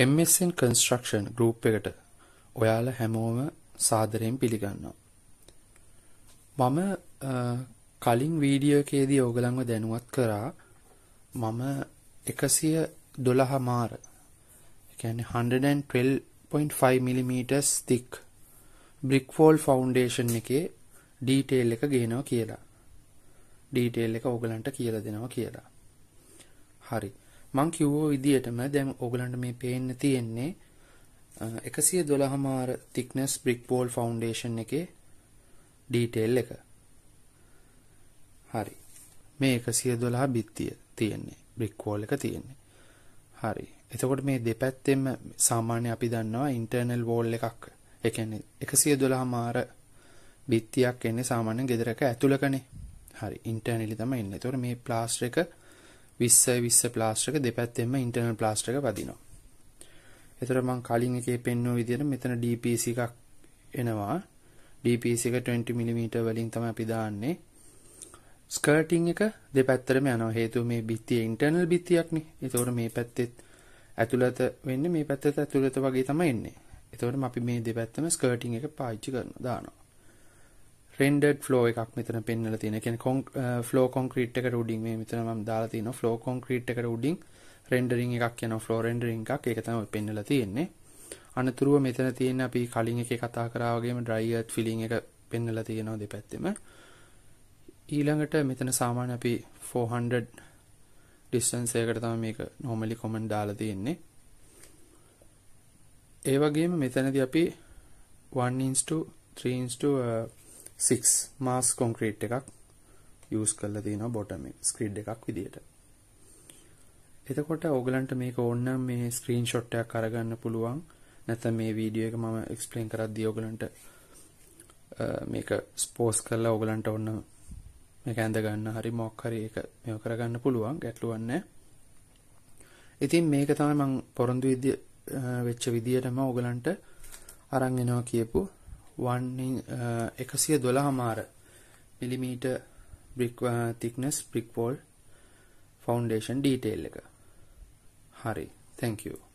MSN Construction group එකට ඔයාලා හැමෝම සාදරයෙන් පිළිගන්නවා. මම කලින් වීඩියෝ එකේදී ඕගලන්ව දැනුවත් කරා මම 112 මාර ඒ කියන්නේ 112.5 mm thick brick wall foundation එකේ ඩීටේල් එක ගේනවා කියලා. ඩීටේල් එක ඕගලන්ට කියලා දෙනවා කියලා. හරි. මං කිව්වෝ විදිහටම දැන් ඕගලන්ට මේ පේන්න තියෙන්නේ 112 මාර thickness brick wall foundation එකේ ඩීටේල් එක. හරි. මේ 112 බිත්තිය තියෙන්නේ. brick wall එක තියෙන්නේ. හරි. එතකොට මේ දෙපැත්තෙම සාමාන්‍ය අපි දන්නවා internal wall එකක්. ඒ කියන්නේ 112 මාර බිත්තියක් එන්නේ සාමාන්‍යයෙන් ගෙදරක ඇතුළකනේ. හරි. internally තමයි එන්නේ. එතකොට මේ ප්ලාස්ටර් එක 20 20 ප්ලාස්ටර් එක දෙපැත්තෙම ඉන්ටර්නල් ප්ලාස්ටර් එක වදිනවා. එතකොට මම කලින් එකේ පෙන්වුව විදිහට මෙතන DPC එකක් එනවා. DPC එක 20 mm වලින් තමයි අපි දාන්නේ. ස්කර්ටින් එක දෙපැත්තටම යනවා. හේතුව මේ බිත්තිය ඉන්ටර්නල් බිත්තියක්නේ. ඒතකොට මේ පැත්තෙත් ඇතුළත වෙන්නේ මේ පැත්තට ඇතුළත වගේ තමයි එන්නේ. එතකොට අපි මේ දෙපැත්තම ස්කර්ටින් එක පාවිච්චි කරනවා දානවා. රෙන්ඩඩ් ෆ්ලෝ එකක් මෙතන පෙන්වලා තියෙනවා. කියන්නේ ෆ්ලෝ කොන්ක්‍රීට් එකට උඩින් මේ මෙතන මම දාලා තියෙනවා ෆ්ලෝ කොන්ක්‍රීට් එකට උඩින් රෙන්ඩරින් එකක් යනවා ෆ්ලෝ රෙන්ඩරින් එකක්. ඒක තමයි පෙන්වලා තියෙන්නේ. අනතුරුව මෙතන තියෙන අපි කලින් එකේ කතා කරා වගේම ඩ්‍රයි අර්ත් ෆිලිං එක පෙන්වලා තියෙනවා දෙපැත්තෙම. ඊළඟට මෙතන සාමාන්‍ය අපි 400 ඩිස්ටන්ස් එකකට තමයි මේක normally common දාලා තියෙන්නේ. ඒ වගේම මෙතනදී අපි 1 inch to 3 inch to 6 mass concrete එකක් යූස් කරලා තියෙනවා බොටම් එක ස්ක්‍රීඩ් එකක් විදියට. එතකොට ඕගලන්ට මේක ඕන නම් මේ ස්ක්‍රීන්ෂොට් එකක් අරගන්න පුළුවන්. නැත්නම් මේ වීඩියෝ එක මම එක්ස්ප්ලেইন කරද්දී ඕගලන්ට මේක ස්පෝස් කරලා ඕගලන්ට ඕන මේක ඇඳ ගන්න හරි මොකක් හරි ඒක මේව කරගන්න පුළුවන් ගැටලුවක් නැහැ. ඉතින් මේක තමයි මම පොරොන්දු විදිය වෙච්ච විදියටම ඕගලන්ට අරන් එනවා කියපු 112 මාර millimetre brick thickness brick wall foundation detail එක. හරි. thank you.